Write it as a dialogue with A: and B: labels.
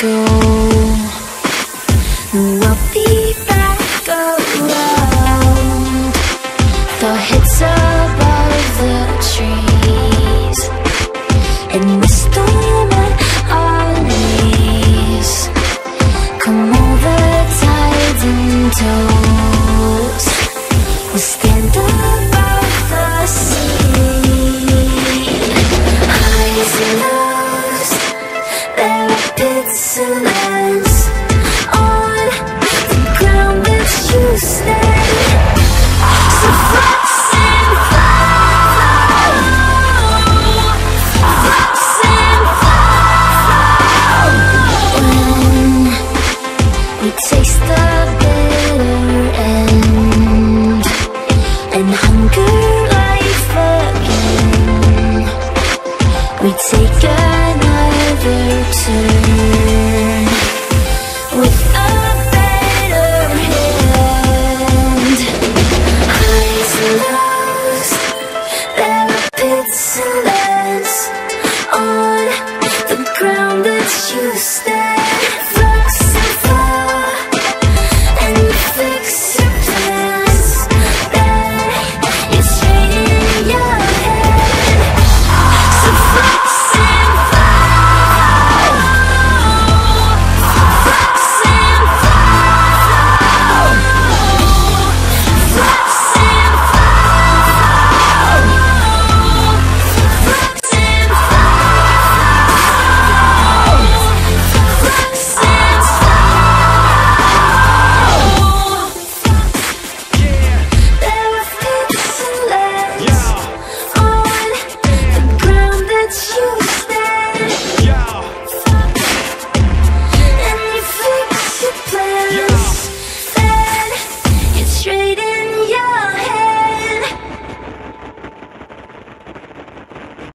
A: go. We'll be back around. The hits above the trees, and we storm at our knees. Come over tides and toes. And. On the ground that you stand. So flux and flow. Flux and flow. When we taste the bitter end and hunger life again. We take another turn. It's you.